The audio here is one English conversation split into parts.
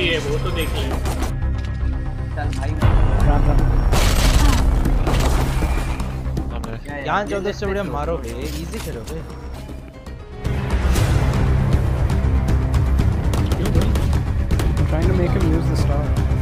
भी है वो तो देख लें चल भाई राम राम यहाँ चौदह से बढ़िया मारो बे easy Khelo bay I'm trying to make him use the star.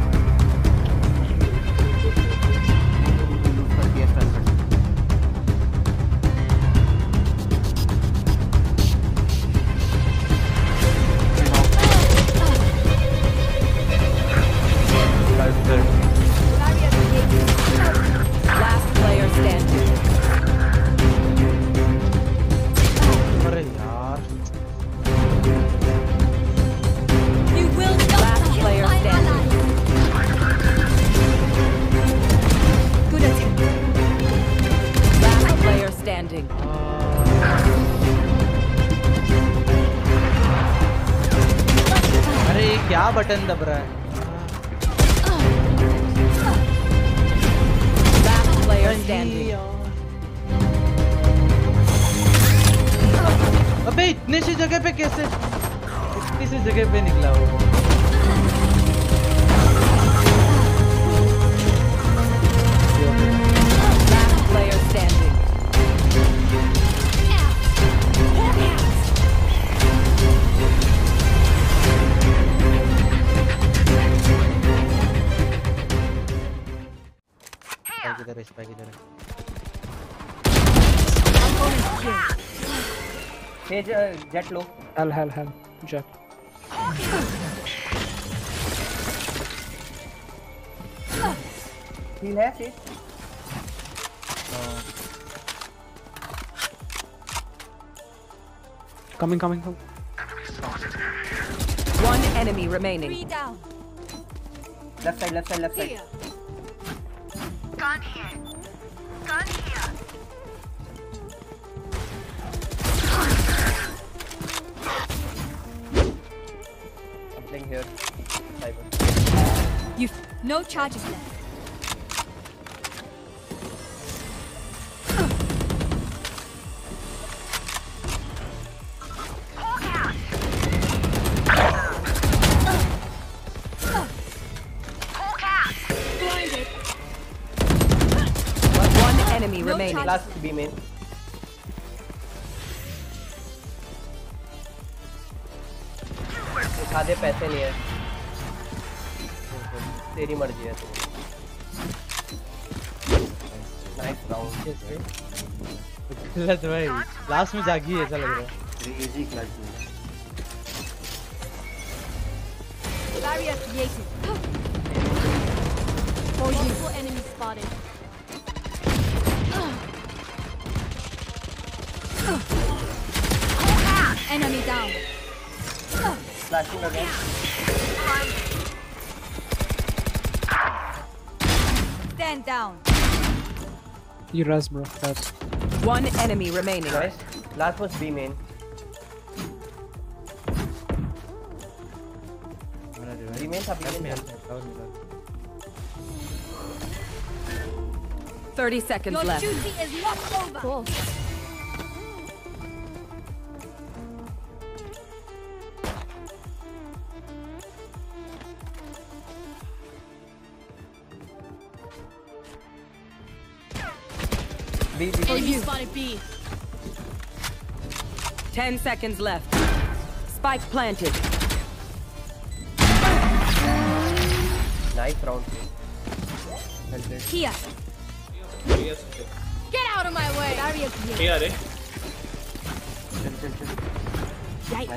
Standing. अरे ये क्या बटन दब रहा है Last player standing. अबे इतने सी जगह पे कैसे इतनी सी जगह पे निकला वो Spike the spike. Hey, uh, Jett low. Hell, hell, hell. Jett. Heal है फिर Coming, coming, coming. One enemy remaining. Three down. Left side, left side, left side. Here. Gun here. Gun here. I'm playing here. You've no charges left. नहीं नहीं। Last B में पैसे नहीं है। तेरी मर्ज़ी है गलत भाई लास्ट में जागी ऐसा लग रहा है। Barrier created. Multiple enemies spotted. enemy down. Flashing again. Stand down. You rush, bro. One enemy remaining. Nice. Last was B main. 30 seconds Your left. Your duty is not over. Cool. B, B, spotted B. Ten seconds left. Spike planted. Nice round. Here. Get out of my way. Barrier here. Eh? Yikes.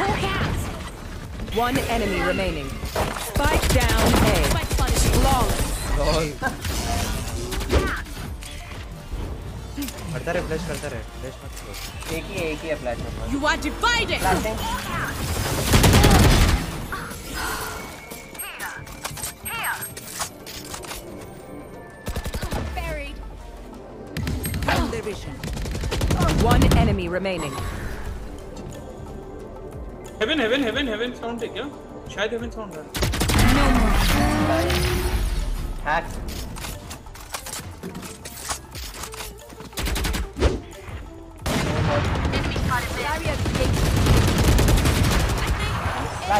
Nice. One enemy remaining. Spike down A. Long. Flawless. करता रहे flash करता रहे flash मत करो एक ही एक ही है फ्लैश में You are divided. Flashing Buried. One enemy remaining. Heaven heaven heaven heaven sound है क्या शायद हेवन साउंड है hack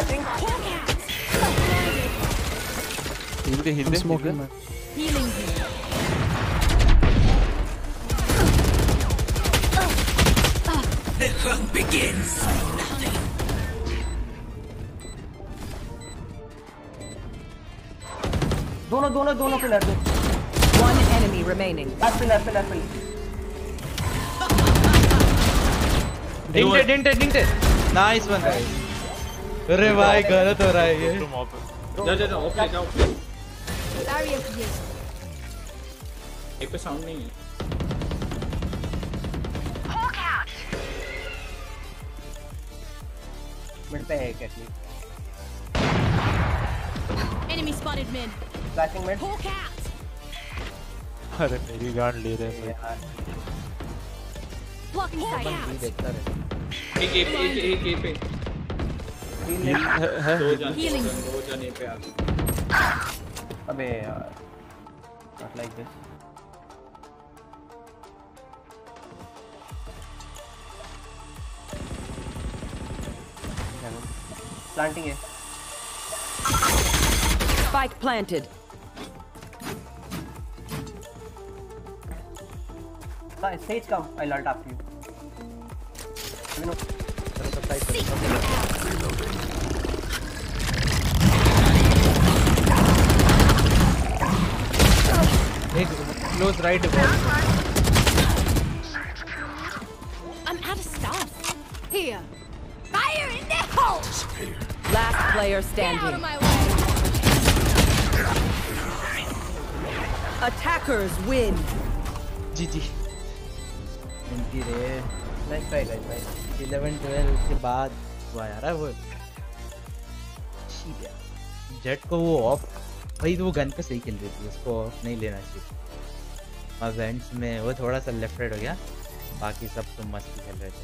Flashing. Heal they heal I'm they heal smoking, they man. Healing you. दोनों दोनों दोनों पिलर दो One enemy remaining. Last pillar pillar pillar डिंटे डिंटे डिंटे nice one अरे भाई गलत हो रहा है ये। जा जा जा ओके जा ओके एक पे साउंड नहीं है। मिड पे है एक at least Enemy spotted mid. Flashing mid अरे मेरी गांड ले रहे हैं। sight भी देखता रहे एक एक एक एक पे। है है अबे यार नॉट लाइक दिस प्लांटिंग है Spike planted. Stage come. I'll ult after you. Hey, close right. I'm out of stuff. Here. Fire in the hole! Last player standing. Get out of my way! Attackers win! GG. Mentira. Nice 11 12 के बाद हुआ यार वो jet को वो of भाई तो वो गन पे सही खेल रही थी, उसको ऑफ़ नहीं लेना चाहिए। वेंट्स में वो थोड़ा सा लेफ़्ट हो गया, बाकी सब तो मस्त खेल रहे थे।